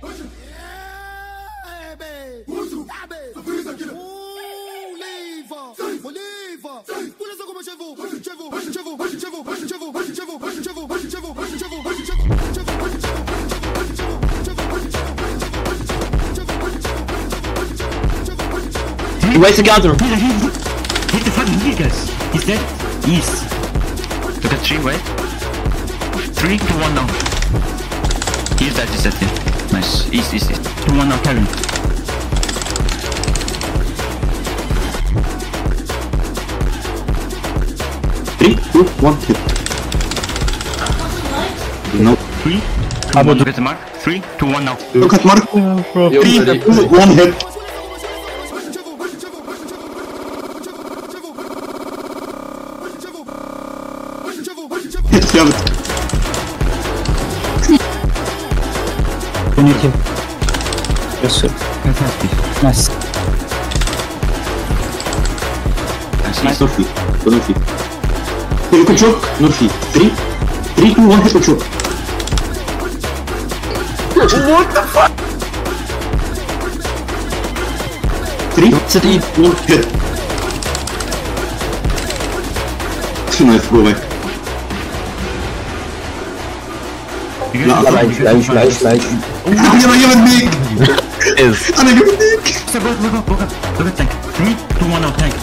He waits together. Hit the fucking heal, guys. He's dead. East. Look at three, wait. Three to one now. He's dead, he's dead. Yeah. Nice. East, east, east. Two, one now, Kevin. Three, two, one, hit. No. Three. Two, one. Look the mark. Three, two, one now. Look at Mark. Yo, Three, ready. two, one hit. Hit seven. We need him. Yes, sir. Fantastic. Nice. Nice. Nice, Norfi. Go Norfi. Hey, you can choke. Norfi. Three, three, two, one, hit or choke. What the fuck? Three, City. one, hit. Nice, go back. You لا، guys- العيش العيش العيش العيش انا جبت بيك Is. انا جبت بيك Step up, look up, look up. Look at tank. Three, two, one now, tank.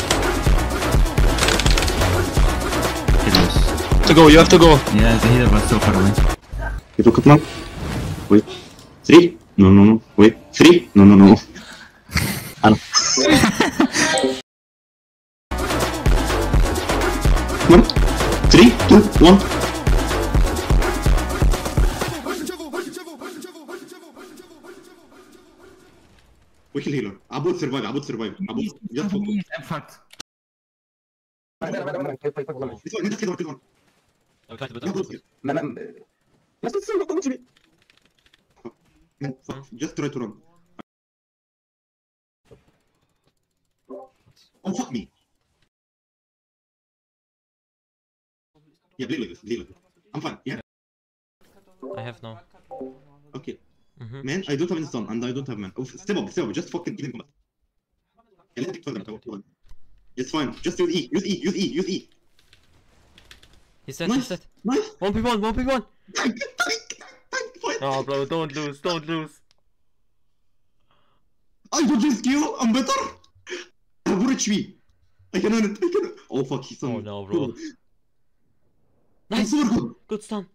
It was. To go, you have to go. Yeah, the healer was so far away. You look at man. Wait. Three? No, no, no. Wait. Three? No, no, no. Ano? Come on. Three, two, one. Wicked healer. Abood survive. Abood survive. Abood. Just focus. I'm fucked. This one. Just kill one. Kill one. Abood. Man, fuck. Just try to run. Oh, fuck me. Yeah, play like this. Play like this. I'm fine. Yeah. I have no. Okay. Mhm. Man, I don't have any stun and I don't have man. Oh, step up, step up. Just fucking kill him. Yeah, let it further. It's fine. Just use E. Use E. Use E. Use E. He's he's Nice. dead. Nice. 1v1, 1v1! Tank, tank, tank, fine. Oh, bro, don't lose, don't lose. I don't skill. I'm better. I have HP. I can earn it. I can. Oh fuck, he's Oh on. no, bro. Nice, good stun.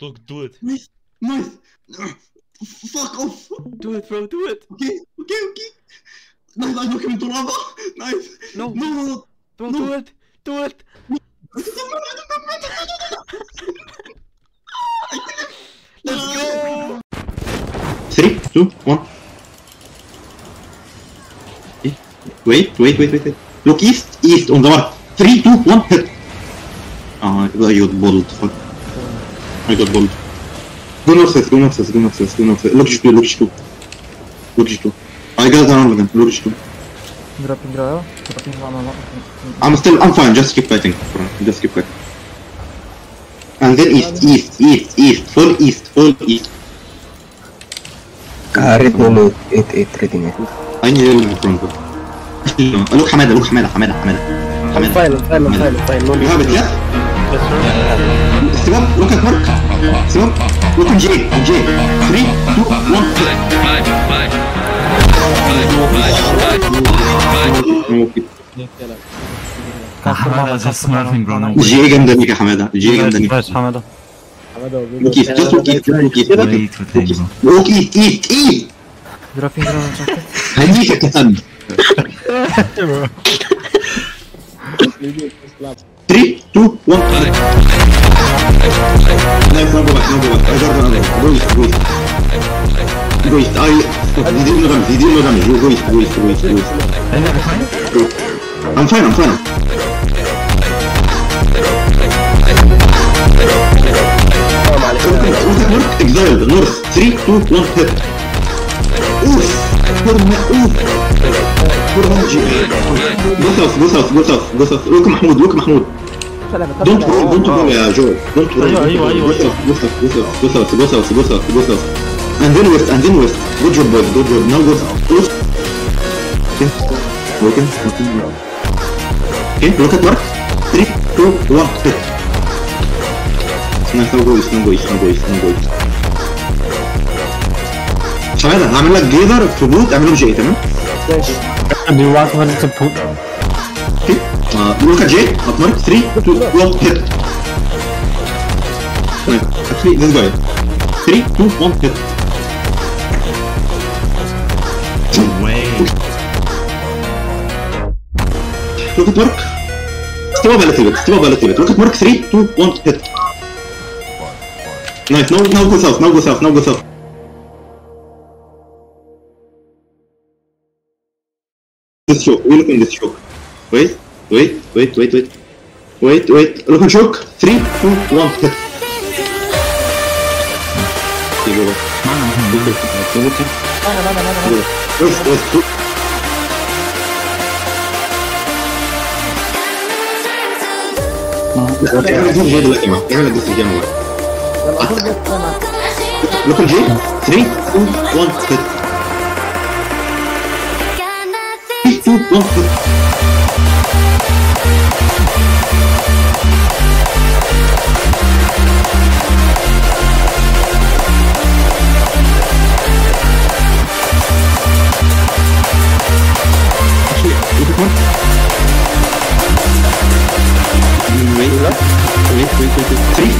Look, do it. Nice. Nice. Fuck off. Do it, bro, do it. Okay. Okay. Okay. Nice. I knock him into lava. Nice. No. No. No. No. Bro, No. do it, do it. Let's go! Three, two, one. Wait, wait, wait, wait, wait. Look east, east on the mark. Three, two, one, hit. Ah, I got bold. Fuck. I got bold. Go northwest, go northwest, go northwest, go northwest. Look G2, look G2. Look G2. I got around with them. Look G2. dropping draw dropping one on I'm still, I'm fine. Just keep fighting. Just keep fighting. And then east, east, east, east, full east, full east. ريت نقول 8 8 ريتنج I need a little front. Look حمادة, look حمادة, حمادة, حمادة. حمادة. فاين فاين فاين فاين You have it, yes? Step up, look at Mark. Step Look at Jay, Jay. Three, two, one, play. Three, two, one. life, number one, number one. Over one life. Breathe, breathe. Breathe. I... يدير له غمز يدير له غمز breathe, breathe, breathe, breathe. I'm fine, I'm fine. Exiled, north, 3, 2, 1, hit. Oof! Kurma, oof! Kurma, جي. Go south, go south, go south, go south. Look محمود, look محمود. Don't roll, don't roll يا جو. Don't roll. أيوة، أيوة، أيوة. Go south, go south, go south, go south, go south, go south, go south. and then west, and then west. Good job, boys. Good job. Now go close. Okay. Working. Working. Okay. Look at mark. Three, two, one, hit. Nice. Now go east. Now go east. Now go east. Now go east. شباب هعمل لك جيزر في بوت اعمله جي تمام؟ Do you want one to put? Uh, look at Jake, at mark 3, 2, 1, hit. No, actually, this guy. 3, 2, 1, hit. Way. Look at mark. Stop a little bit, stop a. Look at mark 3, 2, 1, hit. Nice, now, now go south, now go south, now go south. This choke, we looking this choke. Wait. wait wait wait wait wait wait look at choke 3 2 1 hit Okay, go back. Go back. Go back. West, west, west. اعمل جيم جي دلوقتي معاه اعمل جيم جي معاه لوك جي 3 2 1 هيت 3 2 1 هيت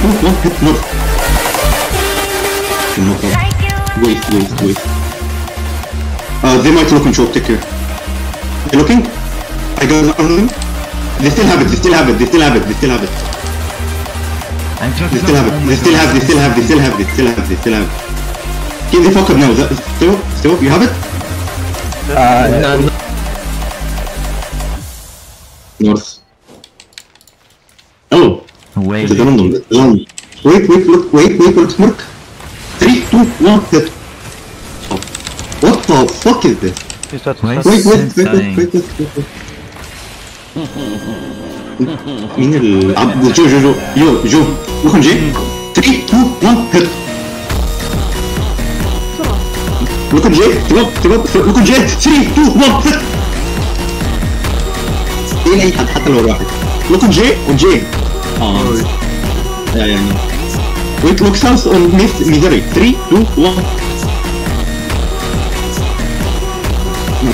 wait. Three, two, one, hit north. No problem. Wait, wait, wait. Uh, they might look and choke, take care. They're looking? I got on them. They still have it, they still have it, they still have it, they still have it. I took They still have it, they still have, they still have, they still have, they still have, they still have. Can they fuck up now? That, still, still, you have it? Uh, North. Oh, Way. it's random, it's random. Wait, wait, look, wait, wait, wait, work. Three, two, one, hit. Oh. What the fuck is this? Wait, Wait, wait, wait, insane. wait, wait, wait, wait. مين العبد جو جو جو يو جو لوكن جي 3 2 1 هيت لوكن جي تمام تمام لوكن جي 3 2 1 هيت ايه اي حد حتى لو واحد لوكن جي وجي А, реально. Wait, look, sounds on mid misery. 3, 2, 1.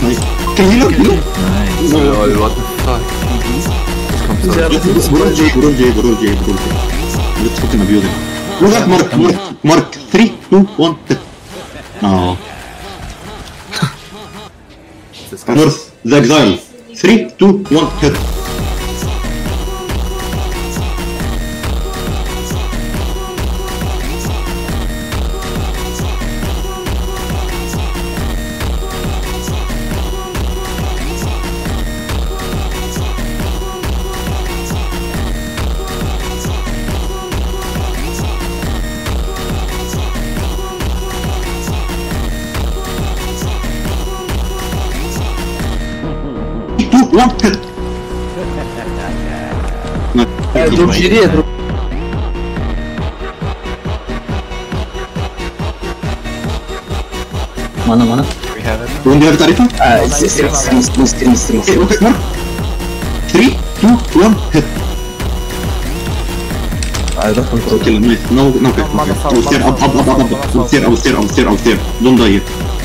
Nice. Can you look blue? Nice. No, no, no. what the fuck? Burundi, Burundi, Burundi, Burundi. Let's fucking abuse it. Look at Mark, Mark, Mark. 3, 2, 1, hit. No. North, the exile. 3, 2, 1, hit. Three, two, one, hit. No. Drop GD, drop. Mana, mana? When do you have Tarifa? Ah, string, string, string, string, string. Okay, okay, Mark. 3, 2, 1, hit. I don't control. Okay, nice. No, no, okay, okay. I will steer up, up, up, up, up. I will steer, I will steer, I will steer, I will steer. Don't die yet.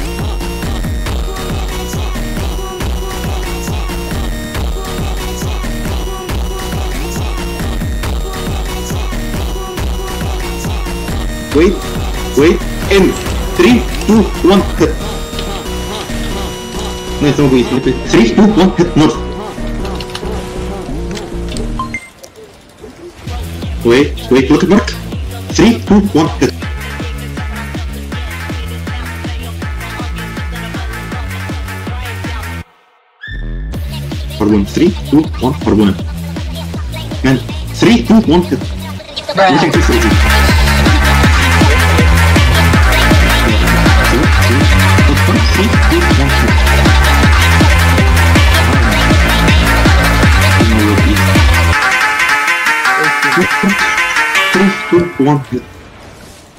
Wait, wait, in. 3, 2, 1, hit. Nice, no, wait, wait, wait. 3, 2, 1, hit, north. Wait, wait, look at Mark. 3, 2, 1, hit. Harbon, 3, 2, 1, Harbon. Man, 3, 2, 1, hit. We Three, two, one, hit.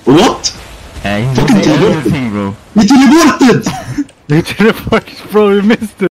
What? Uh, he's Fucking losing teleported. everything, bro. We teleported! They teleported, bro, we missed it.